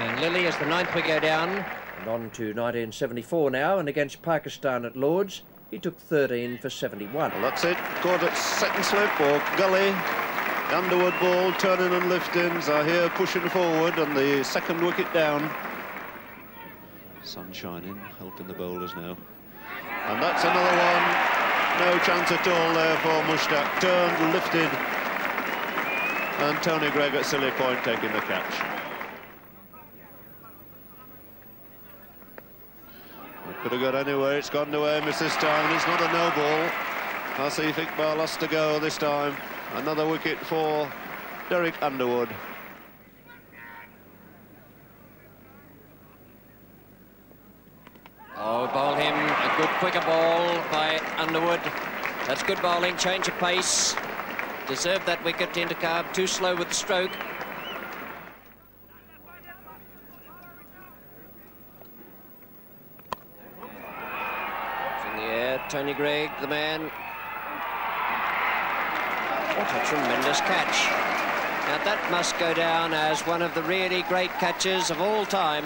And Lillee is the ninth we go down. And on to 1974 now, and against Pakistan at Lords, he took 13 for 71. Well, that's it. Caught at second slip or gully. Underwood ball turning and liftings are here pushing forward and the second wicket down. Sun shining, helping the bowlers now. And that's another one. No chance at all there for Mushtaq. Turned, lifted. And Tony Greig at silly point taking the catch. Could have got anywhere. It's gone away miss this time. And it's not a no ball. Asif Iqbal lost to go this time. Another wicket for Derek Underwood. Oh, bowl him. A good quicker ball by Underwood. That's good bowling. Change of pace. Deserved that wicket into. Too slow with the stroke. Tony Greig, the man. What a tremendous catch. Now that must go down as one of the really great catches of all time.